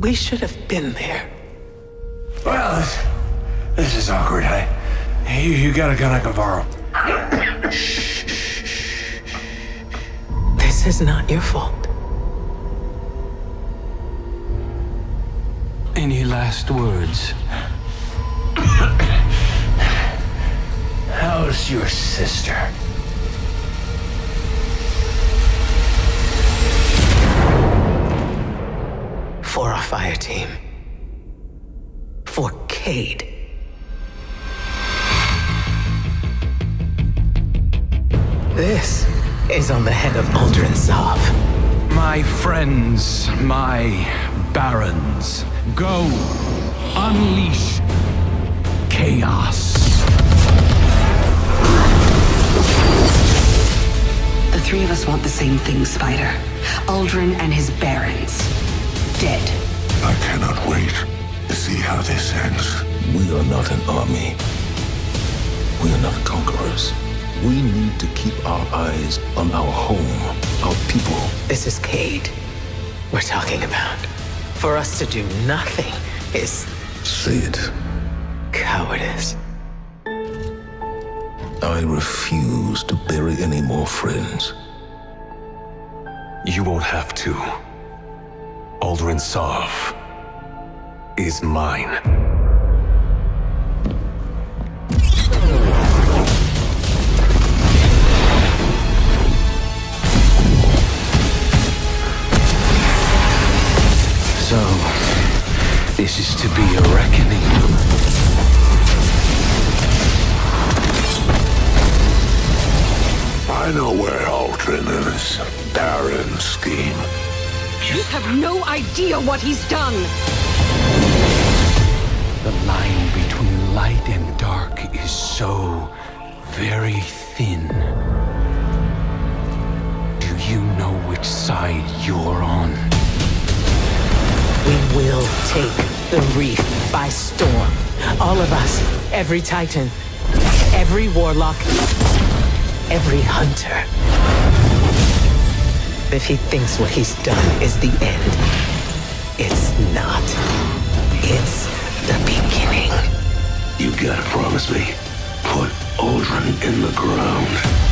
We should have been there. Well, this, this is awkward. I, you, you got a gun I can borrow. This is not your fault. Any last words? How's your sister? For our fire team. For Cayde. This is on the head of Uldren Sov. My friends, my barons, go unleash chaos. The three of us want the same thing, Spider. Uldren and his barons. Dead. I cannot wait to see how this ends. We are not an army. We are not conquerors. We need to keep our eyes on our home, our people. This is Cayde we're talking about. For us to do nothing is Say it. cowardice. I refuse to bury any more friends. You won't have to. Uldren Sov is mine. So, this is to be a reckoning. I know where Uldren and his scheme. You have no idea what he's done. The line between light and dark is so very thin. Do you know which side you're on? We will take the reef by storm. All of us, every Titan, every Warlock, every Hunter. If he thinks what he's done is the end, it's not. It's the beginning. You gotta promise me, put Uldren in the ground.